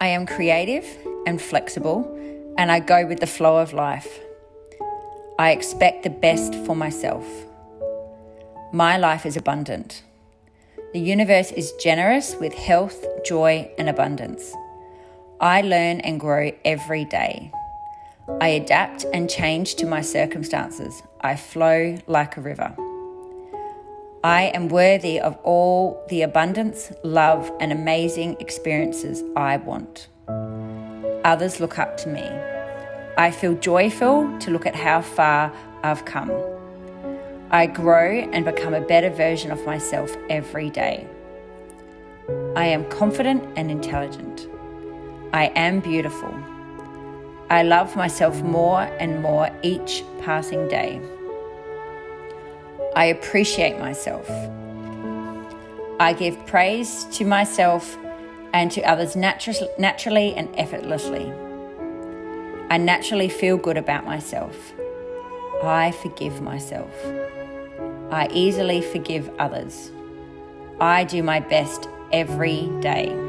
I am creative and flexible, and I go with the flow of life. I expect the best for myself. My life is abundant. The universe is generous with health, joy, and abundance. I learn and grow every day. I adapt and change to my circumstances. I flow like a river. I am worthy of all the abundance, love, and amazing experiences I want. Others look up to me. I feel joyful to look at how far I've come. I grow and become a better version of myself every day. I am confident and intelligent. I am beautiful. I love myself more and more each passing day. I appreciate myself. I give praise to myself and to others natu- naturally and effortlessly. I naturally feel good about myself. I forgive myself. I easily forgive others. I do my best every day.